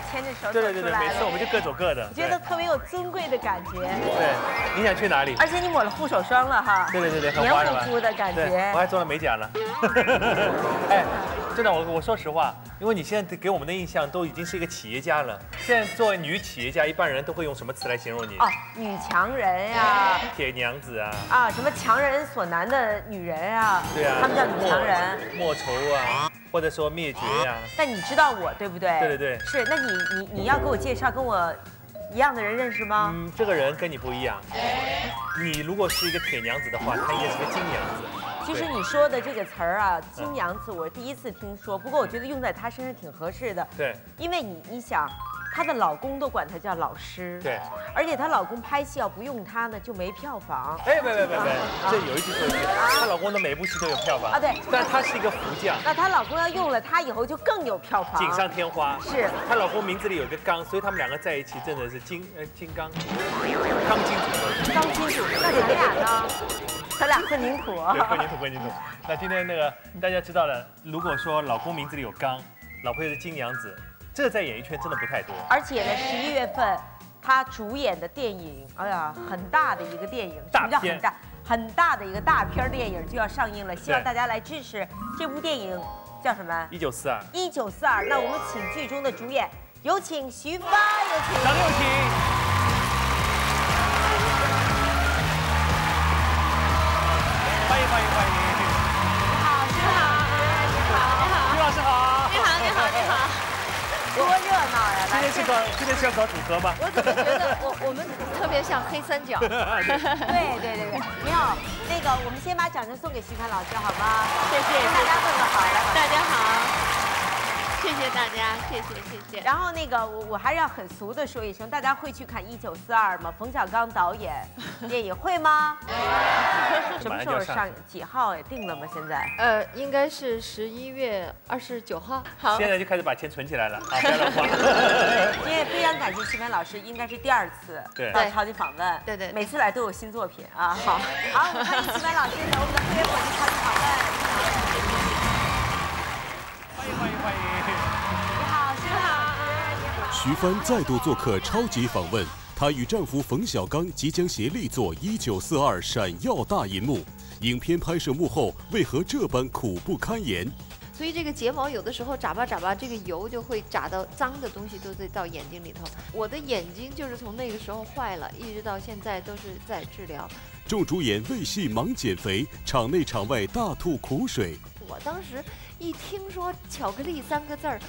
牵着手走对对对对，出来每次我，们就各走各的。觉得特别有尊贵的感觉。对，你想去哪里？而且你抹了护手霜了哈，对对对对，很黏糊糊的感，觉我。还做了美甲呢。哎，真的，我我说实话，因为你现在给我们的印象都已经是一个企业家了。现在作为女企业家，一般人都会用什么词来形容你？哦，女强人呀、铁娘子啊，啊，什么强人所难的女人啊，对啊，他们叫女强人。莫莫愁啊，或者说灭绝呀、但你知道我对不对？对对对是，那你你你要给我介绍跟我一样的人认识吗？嗯，这个人跟你不一样。你如果是一个铁娘子的话，她应该是个金娘子。其实你说的这个词儿啊，金娘子，我第一次听说，不过我觉得用在她身上挺合适的，对。因为你你想，她的老公都管她叫老师，对，而且她老公拍戏要不用她呢，就没票房。哎，别别别别，这有一句说一句，她老公的每部戏都有票房啊对但她是一个福将，那她老公要用了她以后就更有票房。锦上添花。是她老公名字里有个刚，所以他们两个在一起真的是金呃金刚，钢筋组合。钢金属，那咱俩呢？咱俩混凝土。对，混凝土混凝土。那今天那个大家知道了，如果说老公名字里有刚，老婆又是金娘子，这个在演艺圈真的不太多。而且呢，十一月份他主演的电影，哎呀，很大的一个电影，大什么叫片很大？很大的一个大片儿电影就要上映了，希望大家来支持这部电影，叫什么？一九四二，一九四二。那我们请剧中的主演，有请徐帆，有请。张六请。多热闹呀！来今天是搞今天是要搞组合吗？我怎么觉得我我们特别像黑三角？对对对对，你好，那个我们先把掌声送给徐帆老师好吗？谢谢大家问个好，来。大家好，谢谢大家，谢谢谢谢。然后那个我我还是要很俗的说一声，大家会去看《一九四二》吗？冯小刚导演电影会吗？什么时候上？几号哎？定了吗？现在？呃，应该是十一月二十九号。好，现在就开始把钱存起来了啊！不要乱花。今天非常感谢徐帆老师，应该是第二次对到超级访问，对对每次来都有新作品啊。好，好，我们欢迎徐帆老师和我们的特别伙计超级访问。欢迎欢迎欢迎。你好，徐帆老师，你好。徐帆再度做客超级访问，她与丈夫冯小刚即将协力做《一九四二》闪耀大银幕。影片拍摄幕后为何这般苦不堪言？所以这个睫毛有的时候眨巴眨巴，这个油就会眨到脏的东西都在到眼睛里头。我的眼睛就是从那个时候坏了，一直到现在都是在治疗。众主演为戏忙减肥，场内场外大吐苦水。我当时一听说巧克力三个字儿，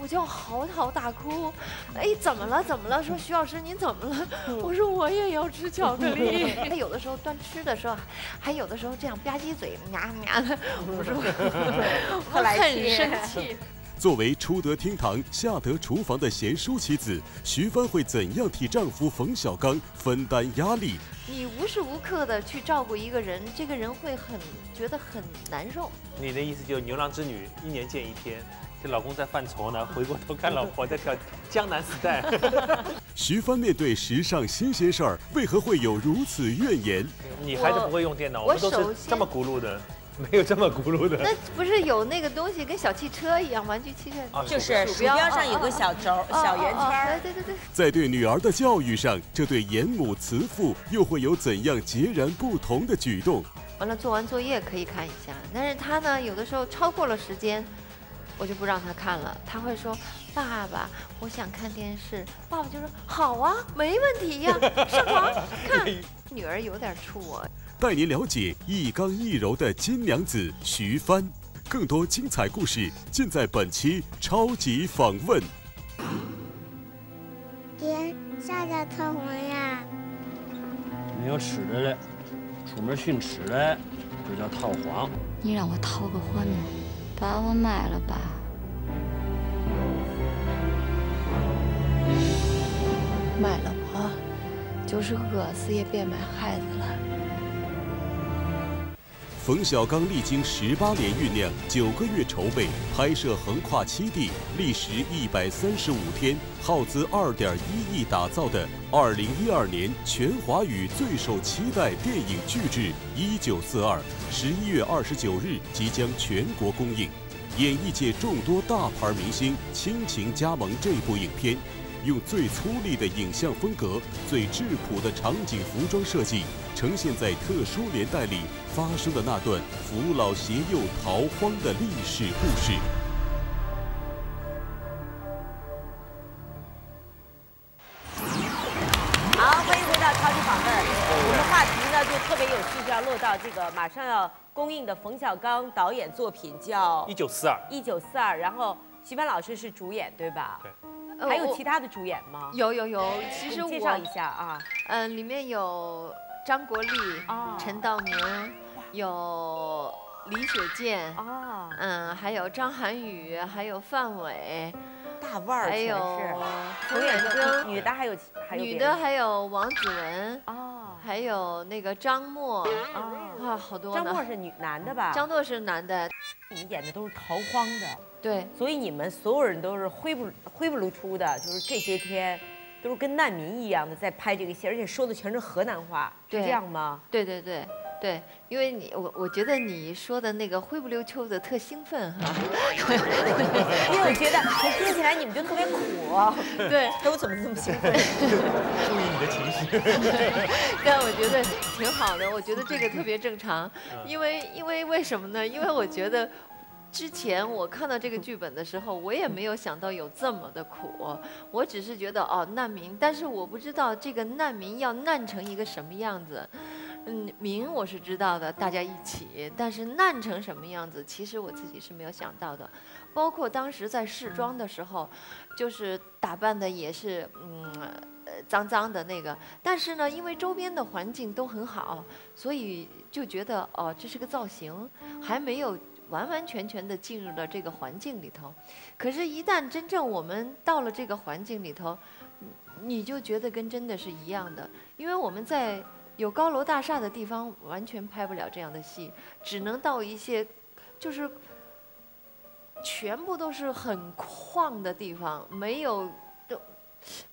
我就嚎啕大哭。哎，怎么了？怎么了？说徐老师您怎么了？我说我也要吃巧克力。他 有的时候端吃的时候，还有的时候这样吧唧嘴，呀呀的。我说 我很生气。作为出得厅堂、下得厨房的贤淑妻子，徐帆会怎样替丈夫冯小刚分担压力？你无时无刻的去照顾一个人，这个人会很觉得很难受。你的意思就是牛郎织女一年见一天，这老公在犯愁呢，回过头看老婆在跳江南 style。徐帆面对时尚新鲜事儿，为何会有如此怨言？你孩子不会用电脑，我我们都是这么轱辘的，没有这么轱辘的。那不是有那个东西跟小汽车一样，玩具汽车？啊就是鼠标上有个小轴、小圆圈对对对。在对女儿的教育上，这对严母慈父又会有怎样截然不同的举动？完了，做完作业可以看一下，但是他呢，有的时候超过了时间，我就不让他看了。他会说：“爸爸，我想看电视。”爸爸就说：“好啊，没问题呀，上床看。”女儿有点怵我。带您了解一刚一柔的金娘子徐帆。更多精彩故事尽在本期超级访问。爹，啥叫特红呀？没有吃的嘞，出门寻吃的，这叫套黄。你让我套个活命，把我卖了吧。卖了我，就是饿死也别卖孩子了。冯小刚历经十八年酝酿，九个月筹备，拍摄横跨七地，历时一百三十五天，耗资二点一亿打造的二零一二年全华语最受期待电影巨制《一九四二》，十一月二十九日即将全国公映。演艺界众多大牌明星倾情加盟这部影片，用最粗粝的影像风格、最质朴的场景服装设计，呈现在特殊年代里发生的那段扶老携幼逃荒的历史故事。好，欢迎回到超级访问。我们话题呢就特别有趣，就要落到这个马上要公映的冯小刚导演作品叫一九四二，一九四二，然后徐帆老师是主演对吧？对。还有其他的主演吗？有有有，其实我介绍一下啊。嗯，里面有张国立、陈道明，有李雪健，哦，嗯，还有张涵予，还有范伟。大腕儿，还有冯远征，女的还有还有女的还有王子文哦，还有那个张默啊，好多张默是女男的吧？张默是男的。你们演的都是逃荒的，对，所以你们所有人都是灰不灰不露出的，就是这些天都是跟难民一样的在拍这个戏，而且说的全是河南话，是这样吗？对对对。对，因为你我我觉得你说的那个灰不溜秋的特兴奋哈，因为我觉得我听起来你们就特别苦，对，哎我怎么这么兴奋？注意你的情绪。但我觉得挺好的，我觉得这个特别正常，因为因为为什么呢？因为我觉得之前我看到这个剧本的时候，我也没有想到有这么的苦，我只是觉得哦难民，但是我不知道这个难民要难成一个什么样子。嗯，民我是知道的，大家一起，但是难成什么样子，其实我自己是没有想到的。包括当时在试妆的时候，就是打扮的也是嗯，呃，脏脏的那个。但是呢，因为周边的环境都很好，所以就觉得哦，这是个造型，还没有完完全全的进入了这个环境里头。可是，一旦真正我们到了这个环境里头，你就觉得跟真的是一样的，因为我们在。有高楼大厦的地方完全拍不了这样的戏，只能到一些，就是全部都是很旷的地方，没有都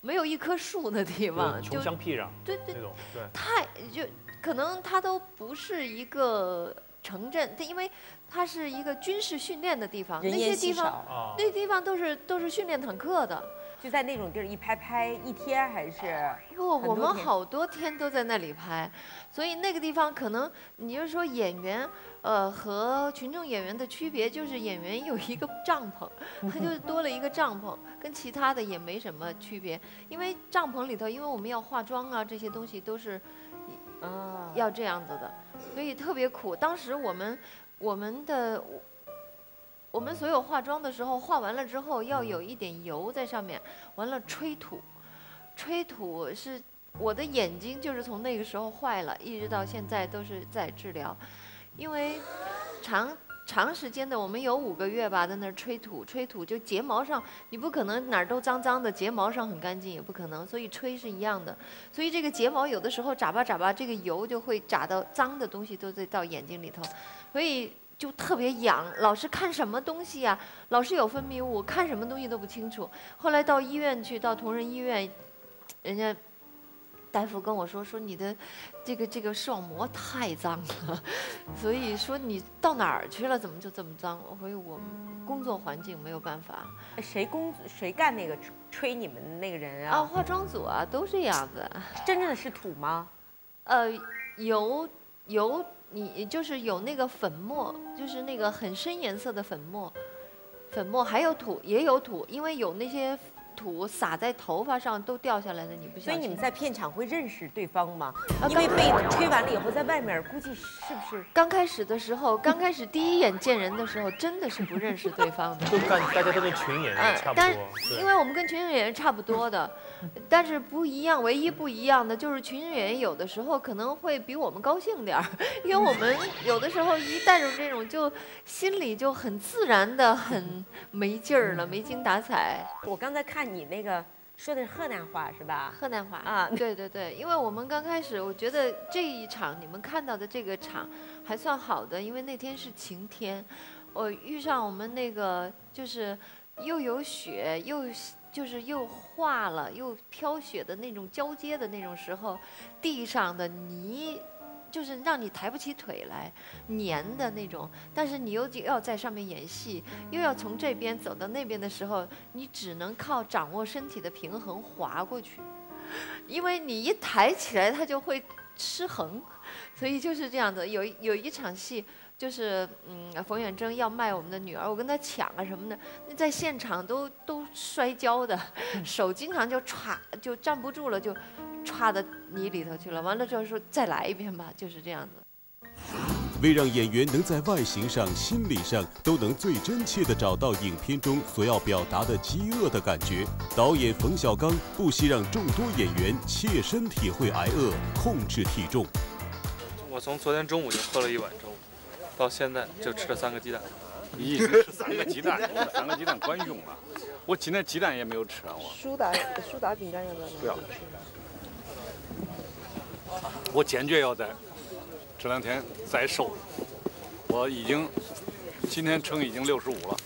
没有一棵树的地方，穷乡僻壤，对对，那种对，太就可能它都不是一个城镇，它因为它是一个军事训练的地方，那些地方那些地方都是都是训练坦克的。就在那种地儿一拍拍一天还是不，我们好多天都在那里拍，所以那个地方可能你就说演员，呃，和群众演员的区别就是演员有一个帐篷，他就多了一个帐篷，跟其他的也没什么区别，因为帐篷里头，因为我们要化妆啊，这些东西都是，啊，要这样子的，所以特别苦。当时我们我们的。我们所有化妆的时候，化完了之后要有一点油在上面，完了吹土，吹土是我的眼睛就是从那个时候坏了，一直到现在都是在治疗，因为长长时间的，我们有五个月吧，在那儿吹土，吹土就睫毛上，你不可能哪儿都脏脏的，睫毛上很干净也不可能，所以吹是一样的，所以这个睫毛有的时候眨巴眨巴，这个油就会眨到脏的东西都在到眼睛里头，所以。就特别痒，老是看什么东西呀？老是有分泌物，看什么东西都不清楚。后来到医院去，到同仁医院，人家大夫跟我说说你的这个这个视网膜太脏了，所以说你到哪儿去了？怎么就这么脏？所以我工作环境没有办法。谁工谁干那个吹你们的那个人啊？啊，化妆组啊，都这样子。真正的是土吗？呃，油油。你就是有那个粉末，就是那个很深颜色的粉末，粉末还有土也有土，因为有那些。土撒在头发上都掉下来的，你不所以你们在片场会认识对方吗？因为被吹完了以后，在外面估计是不是？刚开始的时候，刚开始第一眼见人的时候，真的是不认识对方的。都干，大家都跟群演员差不多。但因为我们跟群演员差不多的，但是不一样，唯一不一样的就是群演员有的时候可能会比我们高兴点儿，因为我们有的时候一带入这种，就心里就很自然的很没劲儿了，没精打采。我刚才看。你那个说的是河南话是吧？河南话啊，对对对，因为我们刚开始，我觉得这一场你们看到的这个场还算好的，因为那天是晴天，我遇上我们那个就是又有雪又就是又化了又飘雪的那种交接的那种时候，地上的泥就是让你抬不起腿来，黏的那种。但是你又要在上面演戏，又要从这边走到那边的时候，你只能靠掌握身体的平衡滑过去，因为你一抬起来，它就会失衡。所以就是这样的。有有一场戏。就是嗯，冯远征要卖我们的女儿，我跟他抢啊什么的，那在现场都都摔跤的，手经常就歘就站不住了，就歘到泥里头去了。完了之后说再来一遍吧，就是这样子。为让演员能在外形上、心理上都能最真切地找到影片中所要表达的饥饿的感觉，导演冯小刚不惜让众多演员切身体会挨饿，控制体重。我从昨天中午就喝了一碗粥。到现在就吃了三个鸡蛋，你吃三个鸡蛋，三个鸡蛋管用吗？我今天鸡蛋也没有吃啊，我。苏打苏打饼干要不要？不要。我坚决要在这两天再瘦，我已经今天称已经六十五了，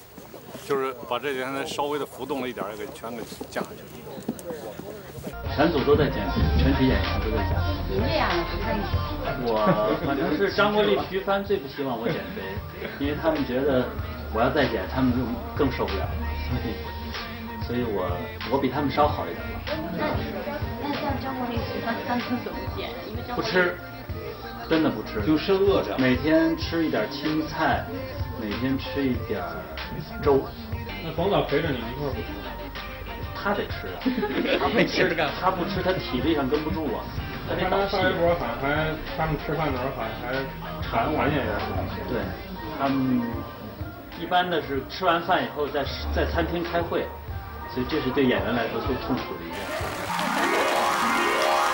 就是把这几天稍微的浮动了一点，给全给降下去。全组都在减肥，全体演员都在减肥。这样我反正是张国立、徐帆最不希望我减肥，因为他们觉得我要再减，他们就更受不了。所以，所以我我比他们稍好一点吧。那那像张国立、徐帆他们怎么减？不吃，真的不吃，就生饿着。每天吃一点青菜，每天吃一点粥。那冯导陪着你一块儿不吃？他得吃啊，他不吃干他不吃，他体力上跟不住啊。他那上微博好像还他们吃饭的时候好像还喊喊演员。对，他们一般的是吃完饭以后在在餐厅开会，所以这是对演员来说最痛苦的一件事。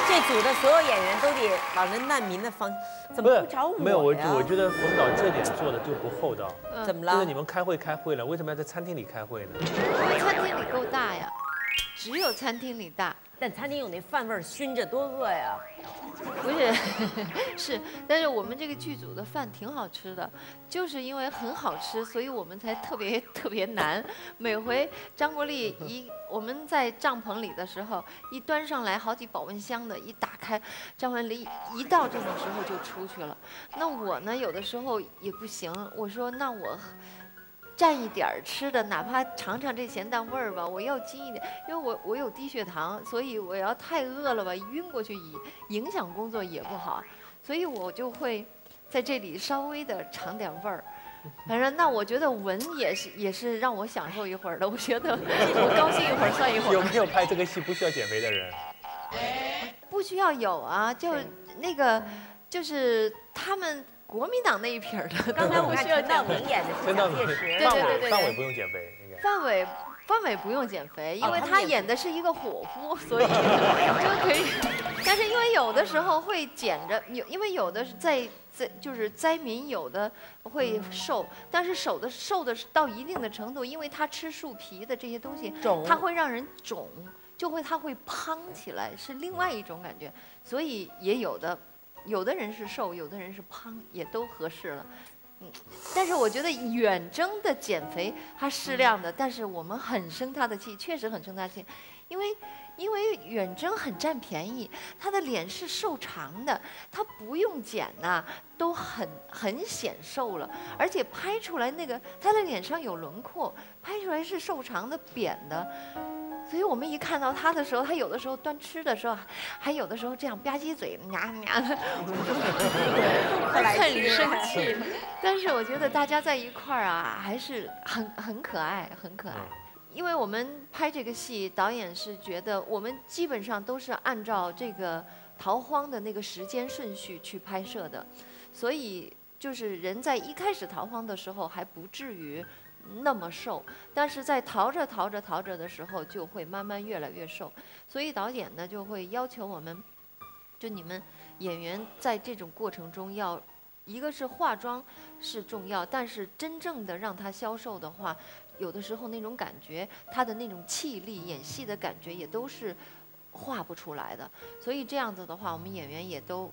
这组的所有演员都得往那难民的方，怎么不找我没有我我觉得冯导这点做的就不厚道。怎么了？就是你们开会开会了，为什么要在餐厅里开会呢？因为餐厅里够大呀。只有餐厅里大，但餐厅有那饭味儿熏着多饿呀！不是，是，但是我们这个剧组的饭挺好吃的，就是因为很好吃，所以我们才特别 特别难。每回张国立一我们在帐篷里的时候，一端上来好几保温箱的，一打开，张国立一到这种时候就出去了。那我呢，有的时候也不行，我说那我。蘸一点儿吃的，哪怕尝尝这咸淡味儿吧，我要精一点，因为我我有低血糖，所以我要太饿了吧，晕过去影影响工作也不好，所以我就会在这里稍微的尝点味儿。反正那我觉得闻也是也是让我享受一会儿的，我觉得 我高兴一会儿算一会儿。有没有拍这个戏不需要减肥的人？不需要有啊，就那个就是他们。国民党那一撇的，刚才我看陈道明演的是蒋介石，对对对对，范伟不用减肥，范伟范伟不用减肥，因为他演的是一个伙夫，所以 就可以。但是因为有的时候会减着，有因为有的在在就是灾民有的会瘦，但是瘦的瘦的到一定的程度，因为他吃树皮的这些东西，它会让人肿，就会他会胖起来，是另外一种感觉，所以也有的。有的人是瘦，有的人是胖，也都合适了。嗯，但是我觉得远征的减肥他适量的，但是我们很生他的气，确实很生他气，因为因为远征很占便宜，他的脸是瘦长的，他不用减呐，都很很显瘦了，而且拍出来那个他的脸上有轮廓，拍出来是瘦长的扁的。所以我们一看到他的时候，他有的时候端吃的时候，还有的时候这样吧唧嘴，呀呀的，很生气。但是我觉得大家在一块儿啊，还是很很可爱，很可爱。因为我们拍这个戏，导演是觉得我们基本上都是按照这个逃荒的那个时间顺序去拍摄的，所以就是人在一开始逃荒的时候还不至于。那么瘦，但是在逃着逃着逃着的时候，就会慢慢越来越瘦。所以导演呢就会要求我们，就你们演员在这种过程中要，一个是化妆是重要，但是真正的让他消瘦的话，有的时候那种感觉，他的那种气力、演戏的感觉也都是画不出来的。所以这样子的话，我们演员也都。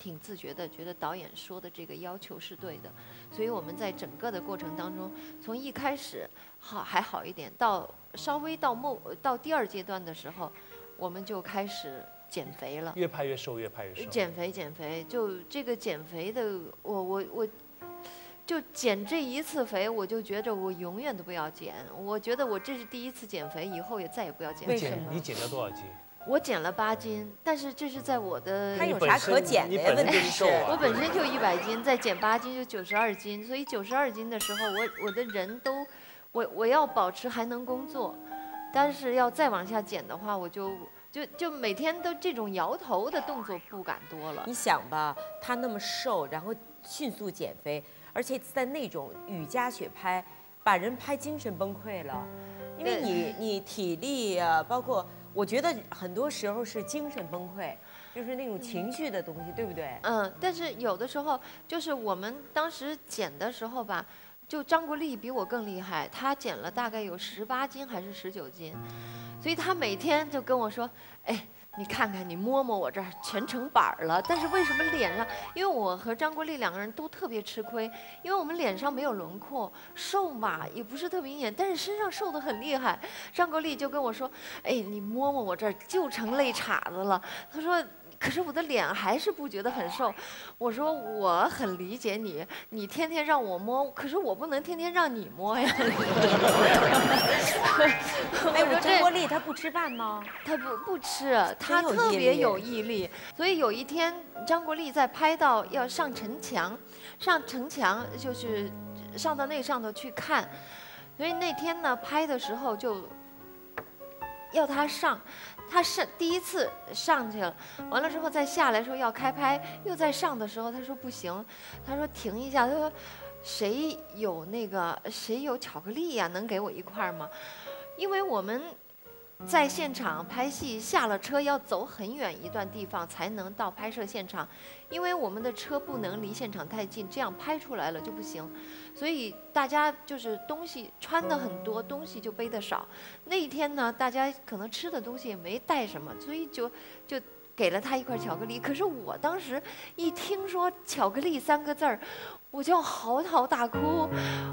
挺自觉的，觉得导演说的这个要求是对的，所以我们在整个的过程当中，从一开始好还好一点，到稍微到末到第二阶段的时候，我们就开始减肥了，越拍越瘦，越拍越瘦。减肥减肥，就这个减肥的，我我我，就减这一次肥，我就觉着我永远都不要减。我觉得我这是第一次减肥，以后也再也不要减。为什么？你减了多少斤？我减了八斤，但是这是在我的。他有啥可减的呀？问题是，我本身就一百斤，再减八斤就九十二斤，所以九十二斤的时候，我我的人都，我我要保持还能工作，但是要再往下减的话，我就就就每天都这种摇头的动作不敢多了。你想吧，他那么瘦，然后迅速减肥，而且在那种雨夹雪拍，把人拍精神崩溃了，因为你你体力啊，包括。我觉得很多时候是精神崩溃，就是那种情绪的东西，对不对？嗯，但是有的时候就是我们当时减的时候吧，就张国立比我更厉害，他减了大概有十八斤还是十九斤，所以他每天就跟我说，哎。你看看，你摸摸我这儿全成板儿了，但是为什么脸上？因为我和张国立两个人都特别吃亏，因为我们脸上没有轮廓，瘦嘛也不是特别明显，但是身上瘦的很厉害。张国立就跟我说：“哎，你摸摸我这儿就成肋叉子了。”他说。可是我的脸还是不觉得很瘦，我说我很理解你，你天天让我摸，可是我不能天天让你摸呀。哎，我张国立他不吃饭吗？他不不吃，他特别有毅力。所以有一天张国立在拍到要上城墙，上城墙就是上到那上头去看，所以那天呢拍的时候就要他上。他是第一次上去了，完了之后再下来说要开拍，又在上的时候他说不行，他说停一下，他说谁有那个谁有巧克力呀？能给我一块吗？因为我们。在现场拍戏，下了车要走很远一段地方才能到拍摄现场，因为我们的车不能离现场太近，这样拍出来了就不行。所以大家就是东西穿的很多，东西就背的少。那一天呢，大家可能吃的东西也没带什么，所以就就给了他一块巧克力。可是我当时一听说“巧克力”三个字儿。我就嚎啕大哭，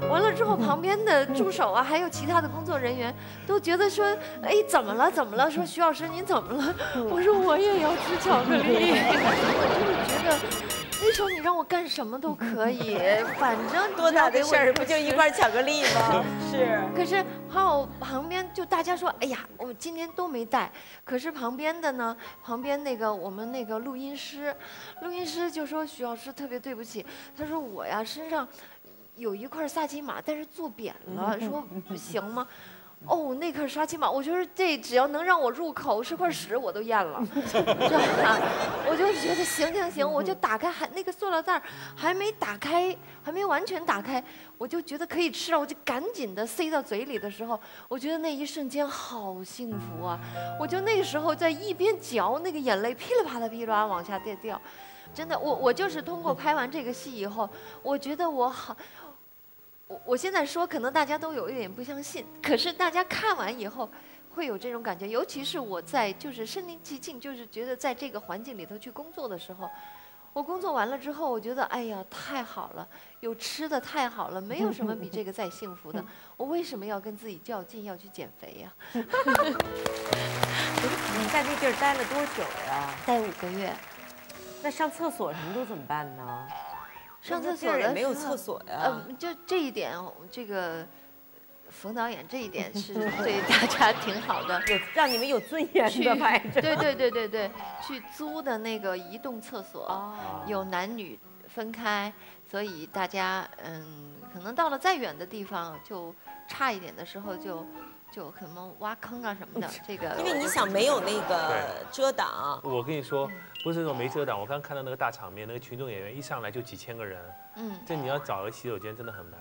完了之后，旁边的助手啊，还有其他的工作人员，都觉得说，哎，怎么了？怎么了？说徐老师您怎么了？我说我也要吃巧克力，我就是觉得。那时候你让我干什么都可以，反正多大的事儿不就一块巧克力吗？是。可是还有旁边就大家说，哎呀，我今天都没带。可是旁边的呢，旁边那个我们那个录音师，录音师就说徐老师特别对不起，他说我呀身上有一块萨琪玛，但是做扁了，说不行吗？哦，那块沙琪玛，我觉得这只要能让我入口是块屎，我都咽了。我就觉得行行行，我就打开还那个塑料袋还没打开，还没完全打开，我就觉得可以吃了，我就赶紧的塞到嘴里的时候，我觉得那一瞬间好幸福啊！我就那时候在一边嚼，那个眼泪噼里啪啦噼里啪啦往下掉掉，真的，我我就是通过拍完这个戏以后，我觉得我好。我我现在说，可能大家都有一点不相信，可是大家看完以后，会有这种感觉。尤其是我在就是身临其境，就是觉得在这个环境里头去工作的时候，我工作完了之后，我觉得哎呀太好了，有吃的太好了，没有什么比这个再幸福的。我为什么要跟自己较劲，要去减肥呀？你在那地儿待了多久呀？待五个月。那上厕所什么都怎么办呢？上厕所的没有厕所呀。呃，就这一点，这个冯导演这一点是 对大家挺好的，有让你们有尊严的拍着。对对对对对，去租的那个移动厕所，有男女分开，所以大家嗯，可能到了再远的地方，就差一点的时候就。就可能挖坑啊什么的，这个因为你想没有那个遮挡。我跟你说，不是说没遮挡，我刚看到那个大场面，那个群众演员一上来就几千个人，嗯，这你要找个洗手间真的很难，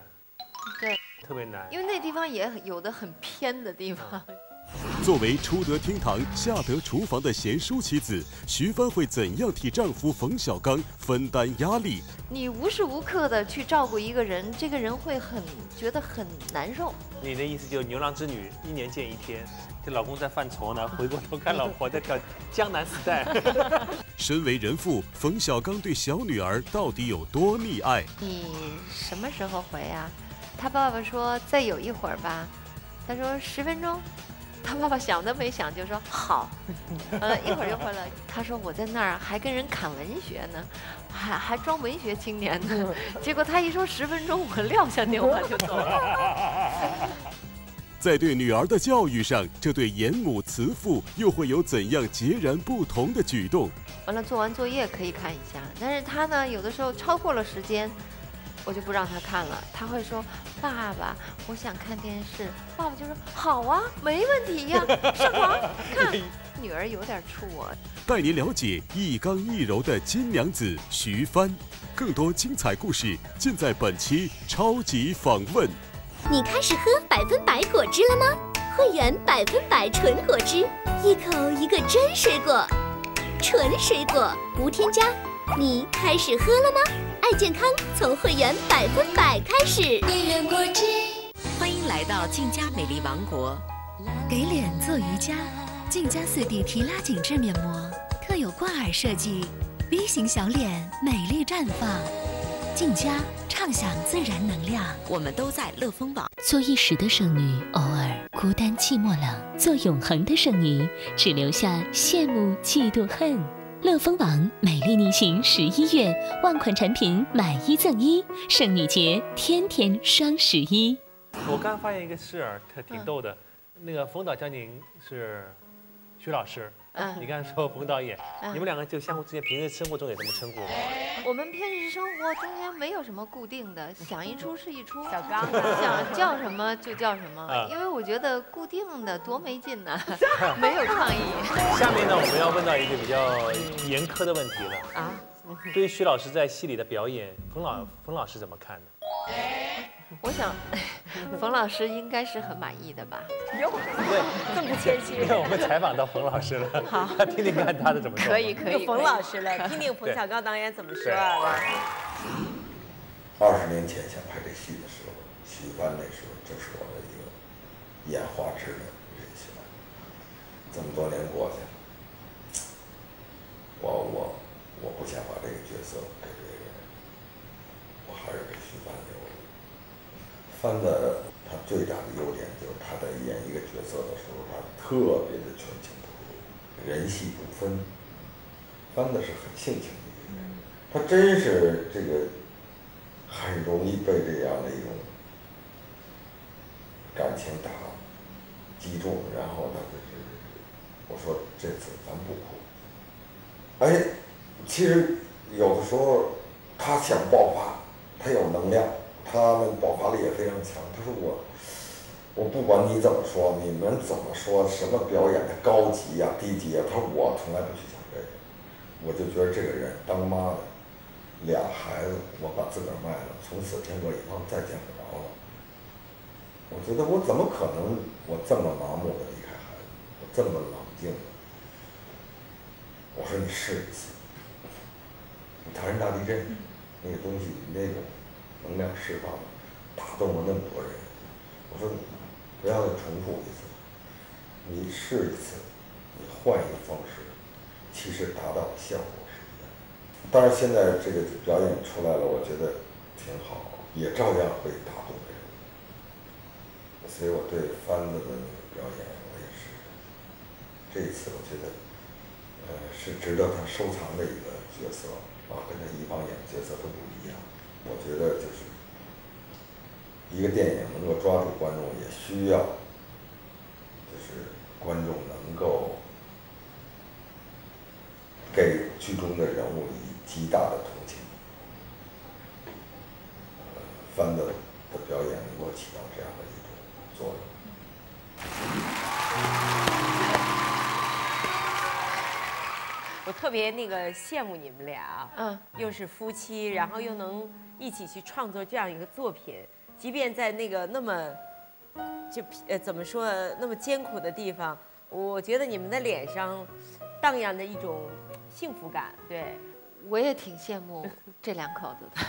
对，特别难，因为那地方也有的很偏的地方。作为出得厅堂、下得厨房的贤淑妻子，徐帆会怎样替丈夫冯小刚分担压力？你无时无刻的去照顾一个人，这个人会很觉得很难受。你的意思就是牛郎织女一年见一天，这老公在犯愁呢，回过头看老婆在跳江南 style。身为人父，冯小刚对小女儿到底有多溺爱？你什么时候回啊？他爸爸说再有一会儿吧。他说十分钟。他爸爸想都没想就说好，呃，一会儿就回来。他说我在那儿还跟人侃文学呢，还还装文学青年呢。结果他一说十分钟，我撂下电话就走了。在对女儿的教育上，这对严母慈父又会有怎样截然不同的举动？完了，做完作业可以看一下，但是他呢，有的时候超过了时间，我就不让他看了。他会说：“爸爸，我想看电视。”爸爸就说：“好啊，没问题呀，上床 看。”女儿有点怵我。带您了解一刚一柔的金娘子徐帆，更多精彩故事尽在本期超级访问。你开始喝百分百果汁了吗？汇源百分百纯果汁，一口一个真水果，纯水果无添加。你开始喝了吗？爱健康，从会员百分百开始。欢迎来到静佳美丽王国。给脸做瑜伽，静佳四 D 提拉紧致面膜，特有挂耳设计，V 型小脸美丽绽放。静佳畅享自然能量，我们都在乐蜂网。做一时的剩女，偶尔孤单寂寞冷；做永恒的剩女，只留下羡慕嫉妒恨。乐蜂网美丽逆行十一月，万款产品买一赠一，圣女节天天双十一。我刚发现一个事儿，他挺逗的，那个冯导教您是徐老师。嗯，你刚才说冯导演，你们两个就相互之间平时生活中也这么称呼吗？我们平时生活中间没有什么固定的，想一出是一出，小刚，想叫什么就叫什么，因为我觉得固定的多没劲呢，没有创意。下面呢，我们要问到一个比较严苛的问题了。啊，对于徐老师在戏里的表演，冯老冯老师怎么看呢？我想，冯老师应该是很满意的吧？哟，对，这么谦虚。我们采访到冯老师了，好，听听看他的怎么说。可以可以。冯老师了，听听冯小刚导演怎么说啊？二十年前想拍这戏的时候，徐帆那时候就是我的一个演花痴的人选。这么多年过去了，我我我不想把这个角色给别人，我还是给徐帆留。帆子他最大的优点就是他在演一个角色的时候，他特别的全情投入，人戏不分。帆子是很性情的一个人，他真是这个很容易被这样的一种感情打击中，然后他就是我说这次咱不哭。哎，其实有的时候他想爆发，他有能量。他们爆发力也非常强。他说我，我不管你怎么说，你们怎么说，什么表演的高级呀、低级呀，他说我从来不去想这个。我就觉得这个人当妈的，俩孩子，我把自个儿卖了，从此天各一方，再见不着了。我觉得我怎么可能我这么麻木的离开孩子，我这么冷静？我说你试一次，你唐山大地震那个东西那种。能量释放，打动了那么多人。我说你，不要再重复一次，你试一次，你换一个方式，其实达到的效果是一样。当然，现在这个表演出来了，我觉得挺好，也照样会打动人。所以我对番子的表演，我也是，这一次我觉得，呃，是值得他收藏的一个角色啊，跟他以往演的角色都不一样。我觉得就是一个电影能够抓住观众，也需要就是观众能够给剧中的人物以极大的同情。翻的的表演能够起到这样的一种作用。我特别那个羡慕你们俩，嗯，又是夫妻，然后又能。一起去创作这样一个作品，即便在那个那么，就呃怎么说那么艰苦的地方，我觉得你们的脸上荡漾着一种幸福感。对，我也挺羡慕 这两口子的。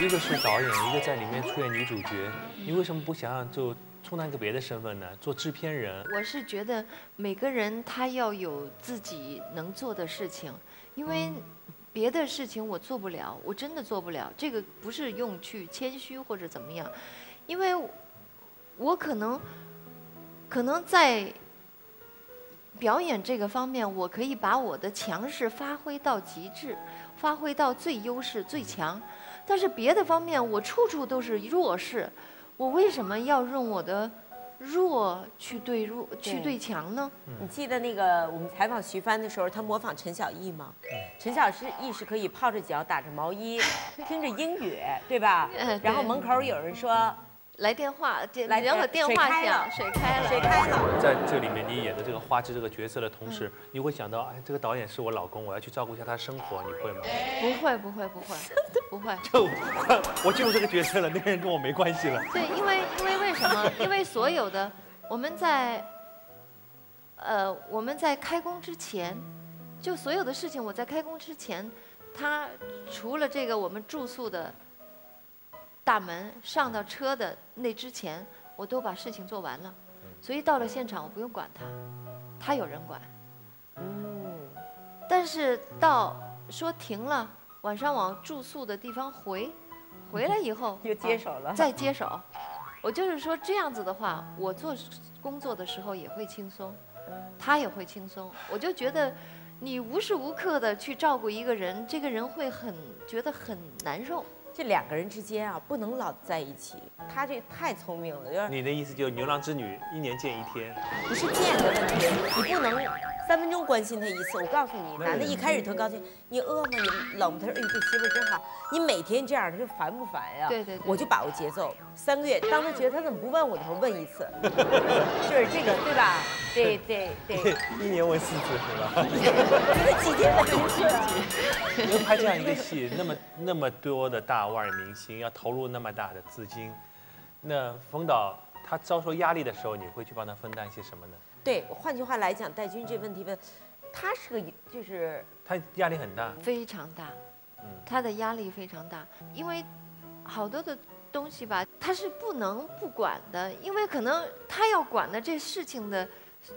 一个是导演，一个在里面出演女主角，你为什么不想想就充当一个别的身份呢？做制片人？我是觉得每个人他要有自己能做的事情，因为。别的事情我做不了，我真的做不了。这个不是用去谦虚或者怎么样，因为，我可能可能在表演这个方面，我可以把我的强势发挥到极致，发挥到最优势、最强。但是别的方面，我处处都是弱势，我为什么要用我的弱去对弱、去对强呢？你记得那个我们采访徐帆的时候，他模仿陈小艺吗？陈小艺是可以泡着脚，打着毛衣，听着英语，对吧？然后门口有人说。来电话，来然后电话响，水开了，水开了。在这里面，你演的这个花枝这个角色的同时，你会想到，哎，这个导演是我老公，我要去照顾一下他生活，你会吗？不会，不会，不会，不会。就我进入这个角色了，那个人跟我没关系了。对，因为因为为什么？因为所有的我们在，呃，我们在开工之前，就所有的事情，我在开工之前，他除了这个我们住宿的。大门上到车的那之前，我都把事情做完了，所以到了现场我不用管他，他有人管。嗯，但是到说停了，晚上往住宿的地方回，回来以后 又接手了，再接手。我就是说这样子的话，我做工作的时候也会轻松，他也会轻松。我就觉得，你无时无刻的去照顾一个人，这个人会很觉得很难受。这两个人之间啊，不能老在一起。他这太聪明了，就是你的意思就是牛郎织女一年见一天，不是见的问题，你不能。三分钟关心他一次，我告诉你，男的一开始特高兴，你饿吗？你冷吗？他说，哎呦，这媳妇真好。你每天这样，他说烦不烦呀？对对。我就把握节奏，三个月，当他觉得他怎么不问我的时候，问一次，就是这个，对吧？对 对对。一年问四次是吧？几天问一次？因为拍这样一个戏，那么那么多的大腕明星要投入那么大的资金，那冯导他遭受压力的时候，你会去帮他分担些什么呢？对，换句话来讲，戴军这问题问，他是个就是他压力很大，非常大，嗯，他的压力非常大，因为好多的东西吧，他是不能不管的，因为可能他要管的这事情的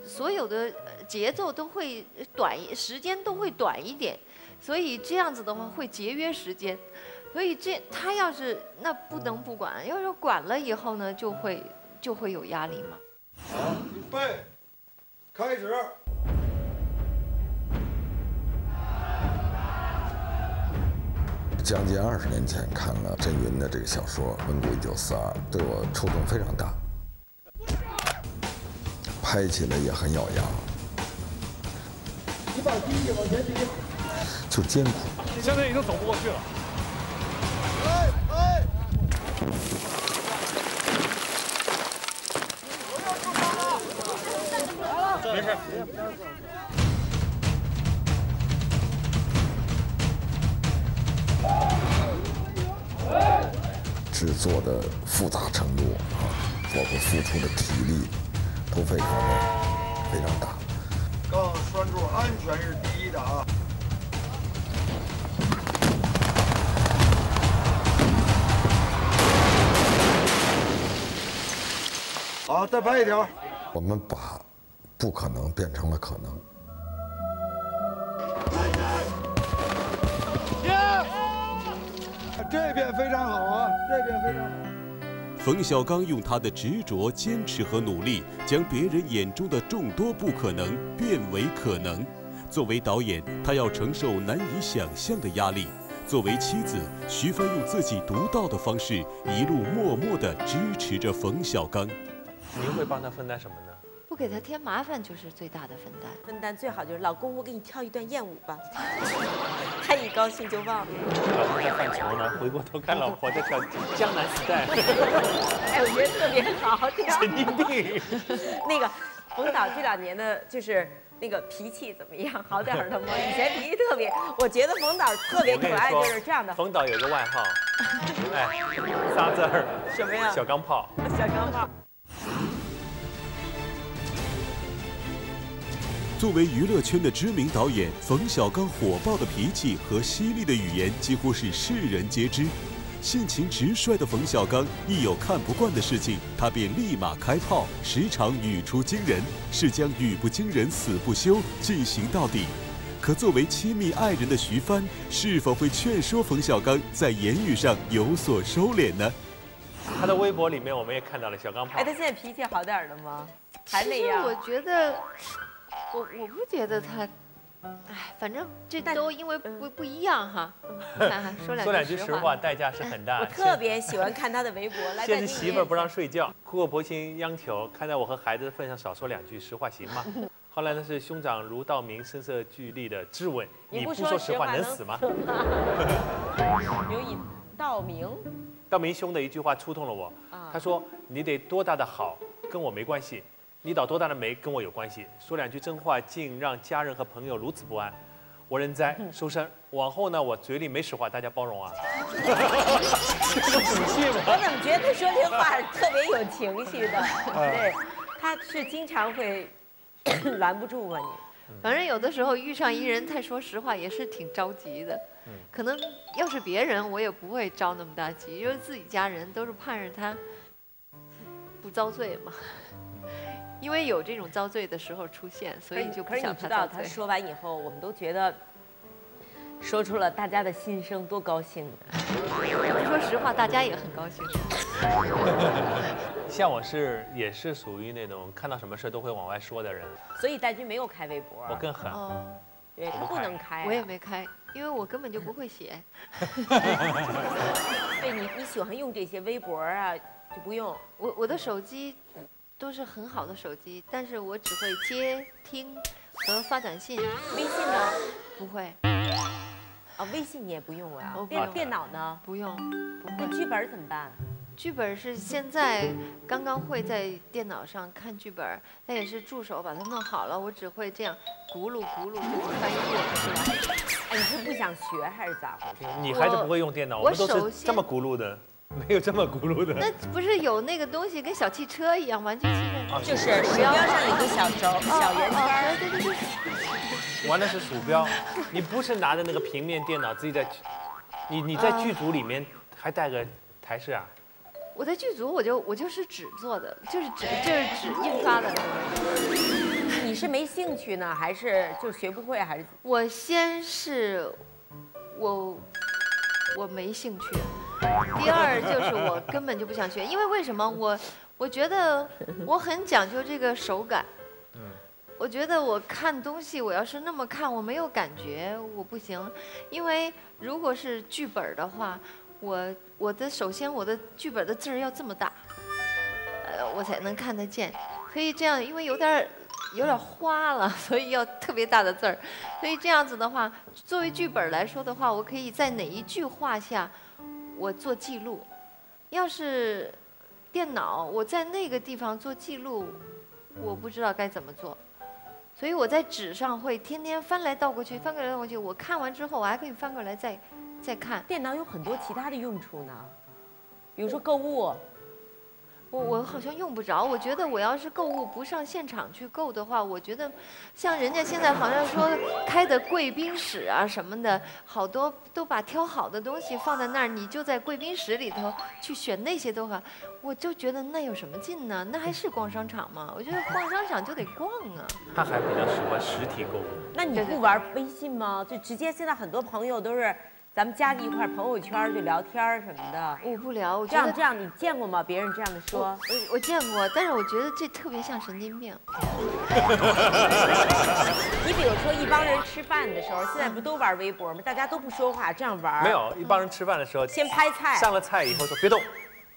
所有的节奏都会短，时间都会短一点，所以这样子的话会节约时间，所以这他要是那不能不管，要是管了以后呢，就会就会有压力嘛。好，预备。开始。将近二十年前看了郑云的这个小说《温故一九四二》，对我触动非常大，拍起来也很咬牙。一放第一，往前踢，就艰苦。现在已经走不过去了。制作的复杂程度啊，包括付出的体力，都非常的非常大。杠拴住，安全是第一的啊！好，再拍一条。我们把。不可能变成了可能。这边非常好啊，这边非常好。冯小刚用他的执着、坚持和努力，将别人眼中的众多不可能变为可能。作为导演，他要承受难以想象的压力；作为妻子，徐帆用自己独到的方式，一路默默地支持着冯小刚。您会帮他分担什么呢？不给他添麻烦就是最大的分担。分担最好就是老公，我给你跳一段艳舞吧。他一高兴就忘了。老公在犯愁呢，回过头看老婆在跳江南 style。哎，我觉得特别好。神经病。那个冯导这两年的，就是那个脾气怎么样？好点了吗？以前脾气特别，我觉得冯导特别可爱，就是这样的。冯导有个外号，哎，仨字儿。什么呀？小钢炮。小钢炮。作为娱乐圈的知名导演，冯小刚火爆的脾气和犀利的语言几乎是世人皆知。性情直率的冯小刚，一有看不惯的事情，他便立马开炮，时常语出惊人，是将语不惊人死不休进行到底。可作为亲密爱人的徐帆，是否会劝说冯小刚在言语上有所收敛呢？他的微博里面，我们也看到了小刚炮。哎，他现在脾气好点了吗？还那样。其实我觉得，我我不觉得他，哎，反正这都因为不不一样 哈。说两说两句实实话，代价是很大。我特别喜欢看他的微博。来，现在媳妇儿不让睡觉，苦口婆心央求，看在我和孩子的份上，少说两句实话行吗？后来呢是兄长卢道明，声色俱厉的质问：你不说实话能死吗？刘以道明。道明兄的一句话触动了我，他说：“你得多大的好跟我没关系，你倒多大的霉跟我有关系。说两句真话，竟让家人和朋友如此不安，我认栽收声。往后呢，我嘴里没实话，大家包容啊。”这个赌气吗？我怎么觉得他说这话特别有情绪的？对，他是经常会 拦不住吗？你？反正有的时候遇上一人太说实话，也是挺着急的。可能要是别人，我也不会着那么大急，因为自己家人都是盼着他不遭罪嘛。因为有这种遭罪的时候出现，所以就不想可是你知道，他说完以后，我们都觉得说出了大家的心声，多高兴的。说实话，大家也很高兴。像我是也是属于那种看到什么事都会往外说的人，所以戴军没有开微博。我更狠。哦，对他不能开，我也没开。因为我根本就不会写。对你，你喜欢用这些微博啊，就不用。我我的手机都是很好的手机，但是我只会接听和发短信。微信呢？不会。啊，微信你也不用啊？电电脑呢？不用。那剧本怎么办？剧本是现在刚刚会在电脑上看剧本，那也是助手把它弄好了，我只会这样咕噜咕噜就翻译过去。哎，你是不想学还是咋回事？你还是不会用电脑，我们都是这么咕噜的，没有这么轱辘的。那不是有那个东西跟小汽车一样，玩具汽车，就是鼠标上有个小轴、小圆圈。对对对。玩的是鼠标，你不是拿着那个平面电脑自己在，你你在剧组里面还带个台式啊？我在剧组，我就我就是纸做的，就是纸就是纸印刷的。你是没兴趣呢，还是就学不会，还是？我先是，我我没兴趣。第二就是我根本就不想学，因为为什么？我我觉得我很讲究这个手感。嗯。我觉得我看东西，我要是那么看，我没有感觉，我不行。因为如果是剧本的话。我我的首先我的剧本的字儿要这么大，呃，我才能看得见。所以这样，因为有点有点花了，所以要特别大的字儿。所以这样子的话，作为剧本来说的话，我可以在哪一句话下我做记录。要是电脑，我在那个地方做记录，我不知道该怎么做。所以我在纸上会天天翻来倒过去，翻过来倒过去。我看完之后，我还可以翻过来再。再看电脑有很多其他的用处呢，比如说购物，我我好像用不着。我觉得我要是购物不上现场去购的话，我觉得像人家现在好像说开的贵宾室啊什么的，好多都把挑好的东西放在那儿，你就在贵宾室里头去选那些都好，我就觉得那有什么劲呢？那还是逛商场吗？我觉得逛商场就得逛啊。他还比较喜欢实体购物。那你不玩微信吗？就直接现在很多朋友都是。咱们加在一块朋友圈就聊天什么的，我不聊。我这样这样，你见过吗？别人这样的说，我我见过，但是我觉得这特别像神经病。你比如说一帮人吃饭的时候，现在不都玩微博吗？大家都不说话，这样玩。没有一帮人吃饭的时候，先拍菜，上了菜以后说别动，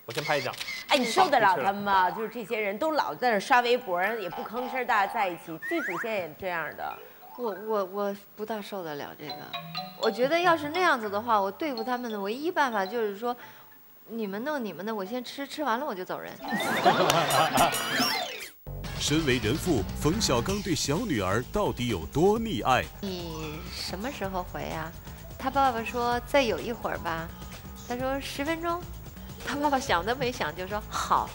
我先拍一张。哎，你受得了他们吗？就是这些人都老在那刷微博，也不吭声，大家在一起，剧组现在也这样的。我我我不大受得了这个，我觉得要是那样子的话，我对付他们的唯一办法就是说，你们弄你们的，我先吃，吃完了我就走人。身为人父，冯小刚对小女儿到底有多溺爱？你什么时候回呀？他爸爸说再有一会儿吧，他说十分钟。他爸爸想都没想就说好，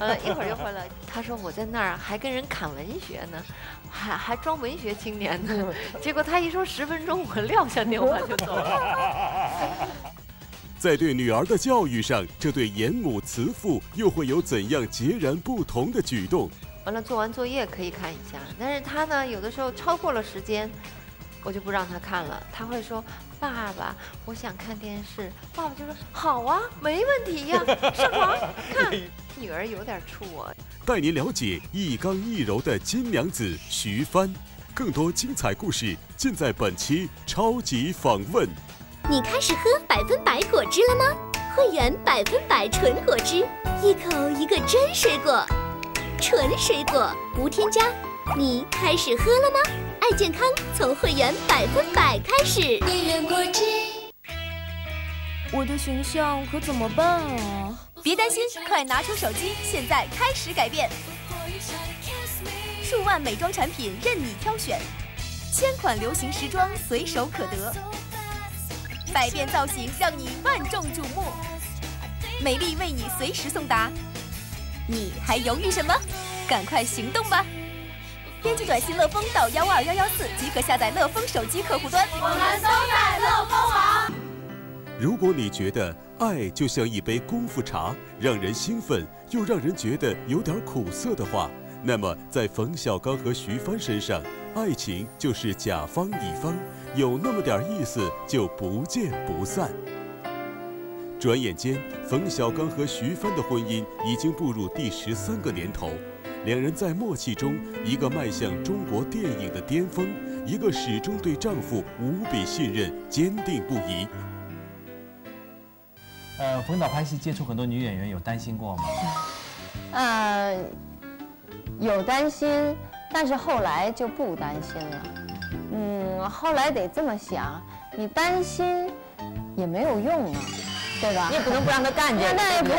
呃，一会儿就回来。他说我在那儿还跟人侃文学呢，还还装文学青年呢。结果他一说十分钟，我撂下电话就走了。在对女儿的教育上，这对严母慈父又会有怎样截然不同的举动？完了，做完作业可以看一下，但是他呢，有的时候超过了时间。我就不让他看了，他会说：“爸爸，我想看电视。”爸爸就说：“好啊，没问题呀，上床看。”女儿有点怵我，带您了解一刚一柔的金娘子徐帆。更多精彩故事尽在本期超级访问。你开始喝百分百果汁了吗？会员百分百纯果汁，一口一个真水果，纯水果无添加。你开始喝了吗？爱健康，从会员百分百开始。我的形象可怎么办啊？别担心，快拿出手机，现在开始改变。数万美妆产品任你挑选，千款流行时装随手可得，百变造型让你万众瞩目，美丽为你随时送达。你还犹豫什么？赶快行动吧！编辑短信乐风到幺二幺幺四即可下载乐风手机客户端。我们都在乐蜂网。如果你觉得爱就像一杯功夫茶，让人兴奋又让人觉得有点苦涩的话，那么在冯小刚和徐帆身上，爱情就是甲方乙方，有那么点意思就不见不散。转眼间，冯小刚和徐帆的婚姻已经步入第十三个年头。两人在默契中，一个迈向中国电影的巅峰，一个始终对丈夫无比信任、坚定不移。呃，冯导拍戏接触很多女演员，有担心过吗？呃，有担心，但是后来就不担心了。嗯，后来得这么想，你担心也没有用啊，对吧？你也不能不让他干去。那也不是。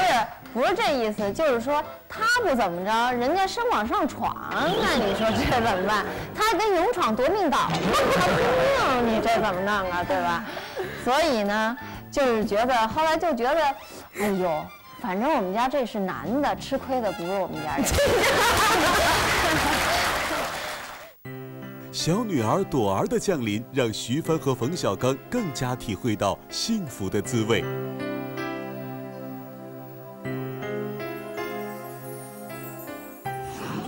不是这意思，就是说他不怎么着，人家生往上闯，那你说这怎么办？他跟勇闯夺命岛，他拼命，你这怎么弄啊？对吧？所以呢，就是觉得后来就觉得，哎呦，反正我们家这是男的，吃亏的不是我们家人。小女儿朵儿的降临，让徐帆和冯小刚更加体会到幸福的滋味。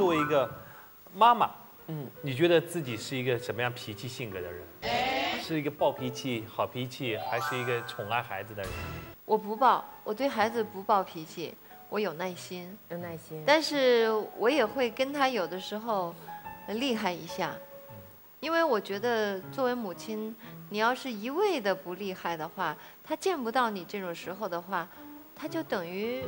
为一个妈妈，嗯，你觉得自己是一个什么样脾气性格的人？是一个暴脾气、好脾气，还是一个宠爱孩子的人？我不暴，我对孩子不暴脾气，我有耐心，有耐心。但是我也会跟他有的时候厉害一下，因为我觉得作为母亲，你要是一味的不厉害的话，他见不到你这种时候的话，他就等于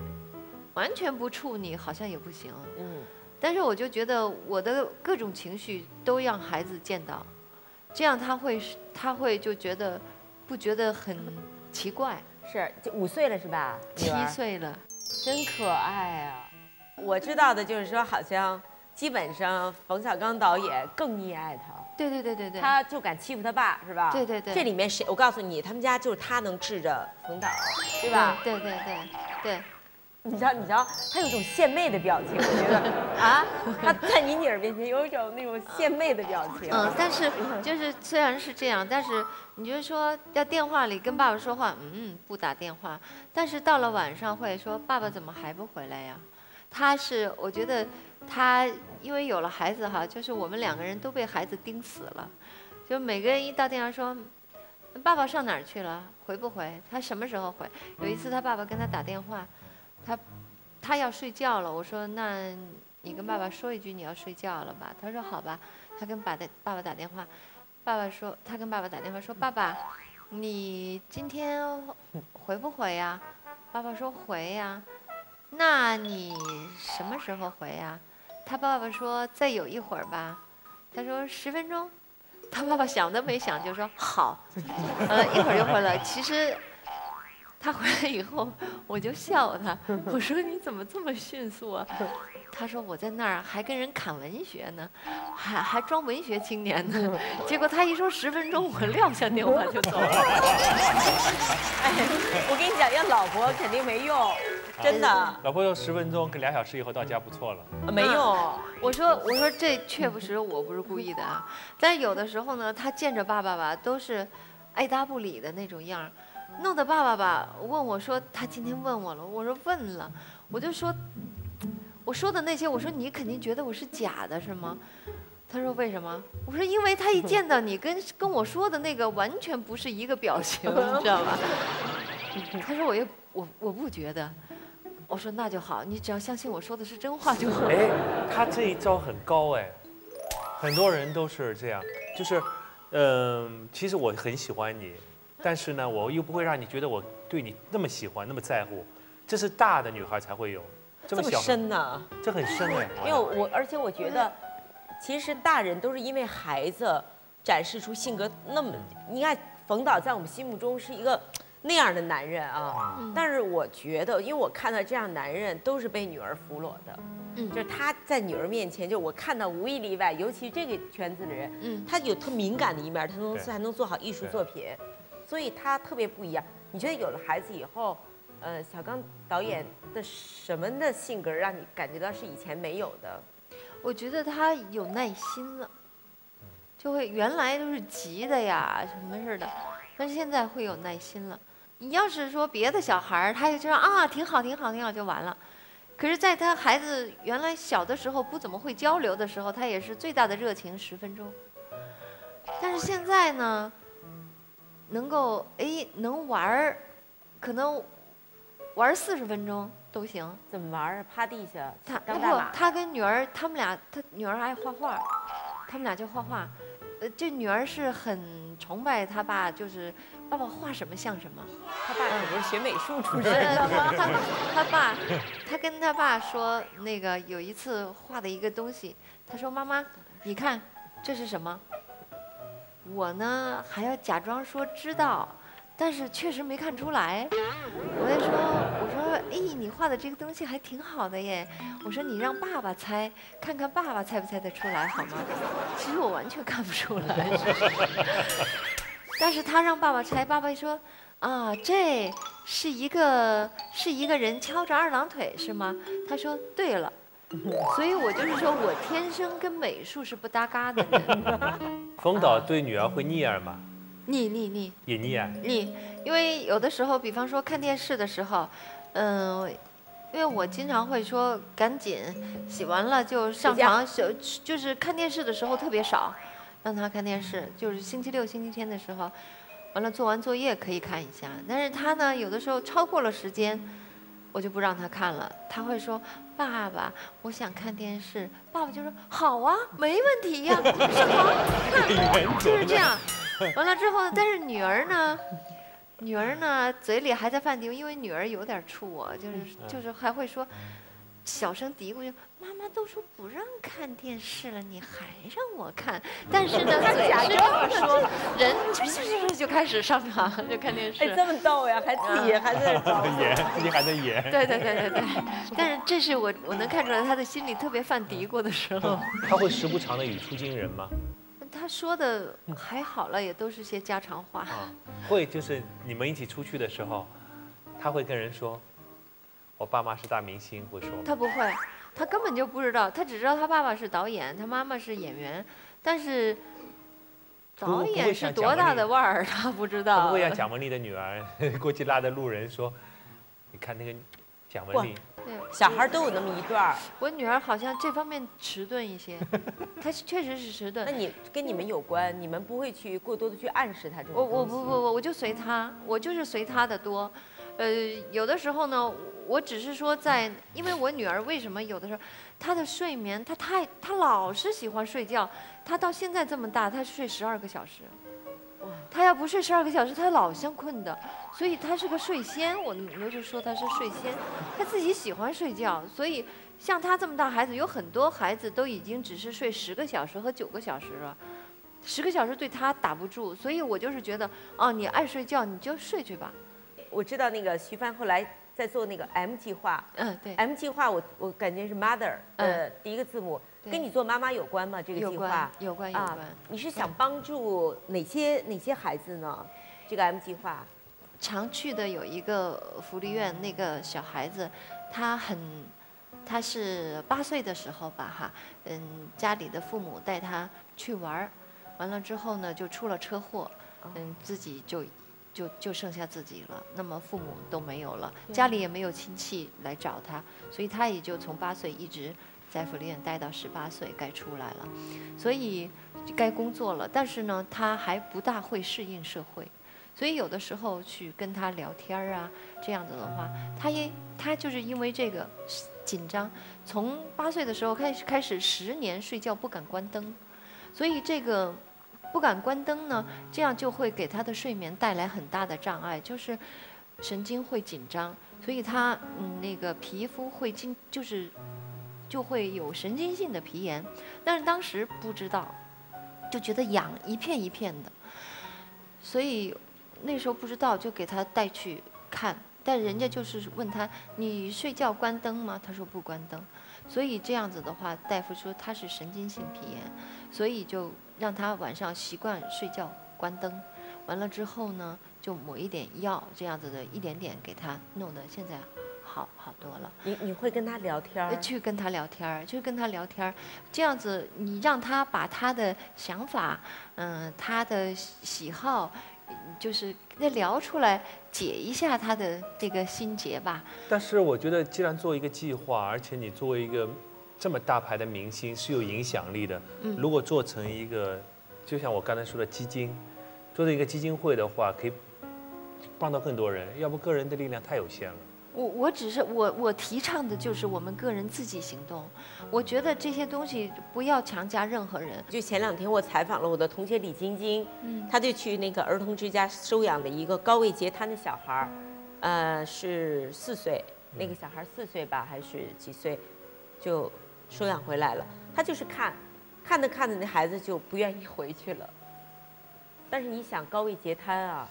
完全不处你，好像也不行。嗯。但是我就觉得我的各种情绪都让孩子见到，这样他会他会就觉得不觉得很奇怪。是，就五岁了是吧？七岁了，真可爱啊！我知道的就是说，好像基本上冯小刚导演更溺爱他。对对对对对。他就敢欺负他爸是吧？对对对。这里面谁？我告诉你，他们家就是他能治着冯导，对吧？对对对对。你知道，你知道，他有种献媚的表情，我觉得 啊，他在你女儿面前有一种那种献媚的表情。嗯，但是就是虽然是这样，但是你就是说在电话里跟爸爸说话，嗯，不打电话。但是到了晚上会说爸爸怎么还不回来呀？他是我觉得他因为有了孩子哈，就是我们两个人都被孩子盯死了，就每个人一到电话说爸爸上哪儿去了，回不回？他什么时候回？有一次他爸爸跟他打电话。他，他要睡觉了。我说：“那你跟爸爸说一句，你要睡觉了吧？”他说：“好吧。”他跟爸的爸爸打电话，爸爸说：“他跟爸爸打电话说，爸爸，你今天回不回呀？”爸爸说：“回呀。”那你什么时候回呀？他爸爸说：“再有一会儿吧。”他说：“十分钟。”他爸爸想都没想就说：“好。”呃，一会儿就回来。其实。他回来以后，我就笑他。我说：“你怎么这么迅速啊？”他说：“我在那儿还跟人侃文学呢，还还装文学青年呢。”结果他一说十分钟，我撂下电话就走了。哎，我跟你讲，要老婆肯定没用，真的。老婆说十分钟，跟俩小时以后到家不错了。没用。我说我说这确不实我不是故意的啊，但有的时候呢，他见着爸爸吧，都是爱答不理的那种样儿。弄得爸爸吧问我说他今天问我了，我说问了，我就说，我说的那些，我说你肯定觉得我是假的是吗？他说为什么？我说因为他一见到你跟跟我说的那个完全不是一个表情，你知道吧？他说我又我我不觉得，我说那就好，你只要相信我说的是真话就好。哎，他这一招很高哎，很多人都是这样，就是，嗯、其实我很喜欢你，但是呢，我又不会让你觉得我对你那么喜欢，那么在乎，这是大的女孩才会有，这这么深呢？这很深哎，因为我而且我觉得，其实大人都是因为孩子展示出性格那么，你看冯导在我们心目中是一个那样的男人啊，嗯。但是我觉得，因为我看到这样男人都是被女儿俘虏的。嗯。就是他在女儿面前，就我看到无一例外，尤其这个圈子的人，嗯。他有特敏感的一面，他能对。还能做好艺术作品，所以他特别不一样。你觉得有了孩子以后，呃，小刚导演的什么的性格让你感觉到是以前没有的？我觉得他有耐心了，就会原来都是急的呀，什么似的，但是现在会有耐心了。你要是说别的小孩儿，他就知道啊，挺好，挺好，挺好就完了。可是，在他孩子原来小的时候不怎么会交流的时候，他也是最大的热情十分钟。但是现在呢，能够哎能玩儿，可能玩四十分钟都行。怎么玩儿？趴地下他不他跟女儿，他们俩，他女儿爱画画，他们俩就画画。呃，这女儿是很崇拜他爸，就是爸爸画什么像什么。他爸可不是学美术出呃身的吗？他他爸，他跟他爸说，那个有一次画的一个东西，他说妈妈，你看这是什么？我呢还要假装说知道，但是确实没看出来。我就说，我说，哎，你画的这个东西还挺好的耶。我说你让爸爸猜，看看爸爸猜不猜得出来好吗？其实我完全看不出来。但是他让爸爸猜，爸爸说，啊，这是一个是一个人翘着二郎腿是吗？他说对了。所以我就是说我天生跟美术是不搭嘎的人。冯导对女儿会溺爱吗？腻腻腻也溺爱。腻，因为有的时候，比方说看电视的时候，嗯、因为我经常会说赶紧洗完了就上床，就就是看电视的时候特别少，让他看电视，就是星期六、星期天的时候，完了做完作业可以看一下，但是他呢有的时候超过了时间。我就不让他看了，他会说：“爸爸，我想看电视。”爸爸就说：“好啊，没问题呀、上床看。”就是这样。完了之后，但是女儿呢，女儿呢嘴里还在犯嘀咕，因为女儿有点怵我，就是就是还会说，小声嘀咕就：“妈妈都说不让看电视了，你还让我看。”但是呢，嘴是这么说，人就就就就开始上床就看电视。哎，这么逗呀，还自己还在演，自己还在演。对对对对对，但是这是我我能看出来他的心里特别犯嘀咕的时候。他会时不常的语出惊人吗？他说的还好了，也都是些家常话。啊，会就是你们一起出去的时候，他会跟人说，我爸妈是大明星，会说吗？他不会，他根本就不知道，他只知道他爸爸是导演，他妈妈是演员，但是导演是多大的腕儿，他不知他道。不会像蒋雯丽的女儿过去拉着路人说，你看那个蒋雯丽，对，小孩都有那么一段儿。我女儿好像这方面迟钝一些，她确实是迟钝那。你跟你们有关，你们不会去过多的去暗示她这种我我不不不，我就随她，我就是随她的多。呃，有的时候呢，我只是说在，因为我女儿为什么有的时候，她的睡眠，她太，她老是喜欢睡觉，她到现在这么大，她睡十二个小时。她要不睡十二个小时，她老像困的，所以她是个睡仙。我我就说她是睡仙，她自己喜欢睡觉，所以像她这么大孩子，有很多孩子都已经只是睡十个小时和九个小时了。十个小时对她打不住，所以我就是觉得，哦，你爱睡觉你就睡去吧。我知道那个徐帆后来在做那个 M 计划，嗯，对，M 计划我我感觉是 mother 呃嗯。第一个字母，跟你做妈妈有关吗？这个计划？有关有啊关。你是想帮助哪些哪些孩子呢？这个 M 计划，常去的有一个福利院，那个小孩子，他很，他是八岁的时候吧，哈，嗯，家里的父母带他去玩儿，完了之后呢，就出了车祸，嗯，自己就。就就剩下自己了，那么父母都没有了，家里也没有亲戚来找他，所以他也就从八岁一直在福利院待到十八岁，该出来了，所以该工作了。但是呢，他还不大会适应社会，所以有的时候去跟他聊天儿啊，这样子的话，他也他就是因为这个紧张，从八岁的时候开始开始十年睡觉不敢关灯，所以这个不敢关灯呢，这样就会给他的睡眠带来很大的障碍，就是神经会紧张，所以他嗯那个皮肤会经就是就会有神经性的皮炎，但是当时不知道，就觉得痒一片一片的，所以那时候不知道就给他带去看，但人家就是问他你睡觉关灯吗？他说不关灯，所以这样子的话，大夫说他是神经性皮炎，所以就让他晚上习惯睡觉关灯，完了之后呢，就抹一点药，这样子的一点点给他弄得现在好好多了。你你会跟他聊天儿？去跟他聊天儿，就跟他聊天儿，这样子你让他把他的想法，嗯，他的喜喜好，嗯就是那聊出来，解一下他的这个心结吧。但是我觉得，既然做一个计划，而且你作为一个这么大牌的明星是有影响力的，嗯如果做成一个，就像我刚才说的基金，做成一个基金会的话，可以帮到更多人。要不个人的力量太有限了。我我只是我我提倡的就是我们个人自己行动，我觉得这些东西不要强加任何人。就前两天我采访了我的同学李晶晶，嗯她就去那个儿童之家收养的一个高位截瘫的小孩儿，呃，是四岁，那个小孩四岁吧，还是几岁，就收养回来了。他就是看，看着看着那孩子就不愿意回去了。但是你想高位截瘫啊，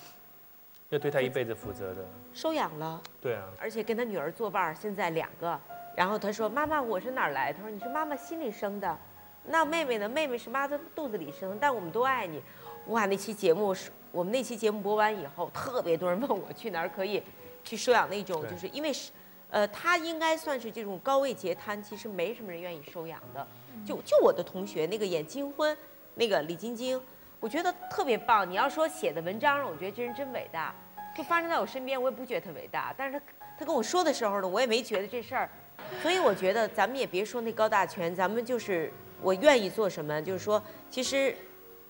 要对他一辈子负责的。收养了。对啊，而且跟他女儿作伴，现在两个。然后他说：“妈妈，我是哪儿来？”他说：“你是妈妈心里生的。”那妹妹呢？妹妹是妈的肚子里生的，但我们都爱你。哇，那期节目是我们那期节目播完以后，特别多人问我去哪儿可以去收养那种，就是因为是，呃，他应该算是这种高位截瘫，其实没什么人愿意收养的。就就我的同学那个演《金婚》那个李晶晶，我觉得特别棒。你要说写的文章我觉得这人真伟大，就发生在我身边，我也不觉得他伟大。但是他他跟我说的时候呢，我也没觉得这事儿。所以我觉得咱们也别说那高大全，咱们就是我愿意做什么，就是说其实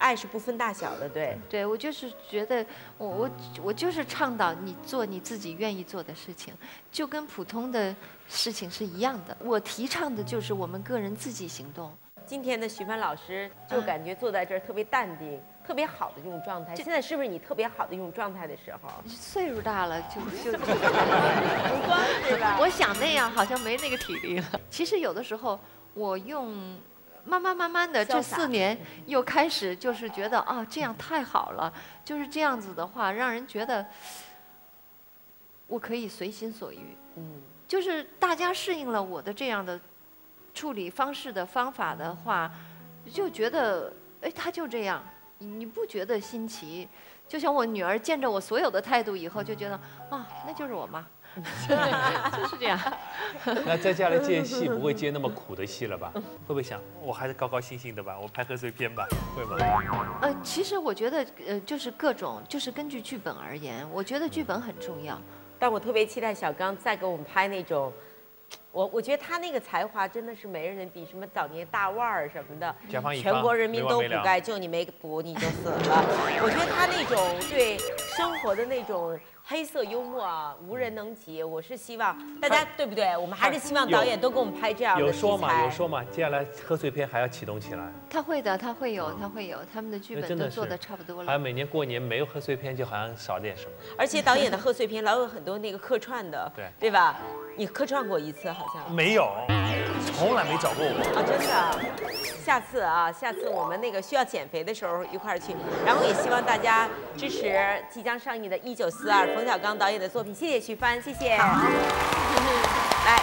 爱是不分大小的，对。对我就是觉得我我我就是倡导你做你自己愿意做的事情，就跟普通的事情是一样的。我提倡的就是我们个人自己行动。今天的徐帆老师就感觉坐在这儿特别淡定、特别好的这种状态。现在是不是你特别好的一种状态的时候？岁数大了就就无 关是吧？我想那样好像没那个体力了。其实有的时候我用慢慢慢慢的这四年又开始就是觉得啊这样太好了，就是这样子的话让人觉得我可以随心所欲。嗯，就是大家适应了我的这样的处理方式的方法的话，就觉得哎他就这样，你你不觉得新奇？就像我女儿见着我所有的态度以后，就觉得啊那就是我妈。就是这样。那在家里接戏不会接那么苦的戏了吧？会不会想我还是高高兴兴的吧？我拍贺岁片吧？会吗？呃，其实我觉得，呃，就是各种，就是根据剧本而言，我觉得剧本很重要。但我特别期待小刚再给我们拍那种，我我觉得他那个才华真的是没人能比，什么早年大腕儿什么的全国人民都补钙，就你没补你就死了。我觉得他那种对生活的那种黑色幽默啊，无人能及。我是希望大家对不对？我们还是希望导演都给我们拍这样的有说嘛？有。说嘛？接下来贺岁片还要启动起来。他会的，他会有，他会有，他们的剧本都做的差不多了。还有每年过年没有贺岁片，就好像少点什么。而且导演的贺岁片老有很多那个客串的，对对吧？你客串过一次好像。没有，从来没找过我。啊，真的啊，下次啊，下次我们那个需要减肥的时候一块儿去，然后也希望大家支持即将上映的《一九四二》冯小刚导演的作品，谢谢徐帆，谢谢。来，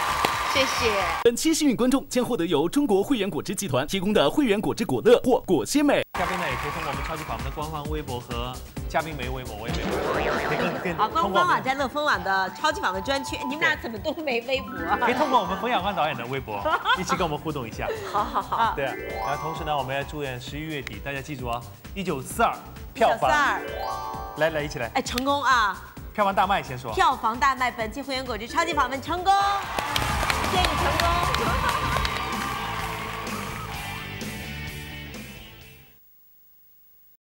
谢谢。本期幸运观众将获得由中国汇源果汁集团提供的汇源果汁果乐或果鲜美。嘉宾呢也可以通过我们超级访问的官方微博和嘉宾没微博，我也没微博，可以更更好，官方网站乐蜂网的超级访问专区，你们俩怎么都没微博啊？可以通过我们冯小刚导演的微博 一起跟我们互动一下。好好好，对，然后同时呢，我们要祝愿十一月底，大家记住啊，一九四二票房，192来来一起来，哎，成功啊！票房大卖先说。票房大卖，本期《会员果汁超级访问》成功，建议成功。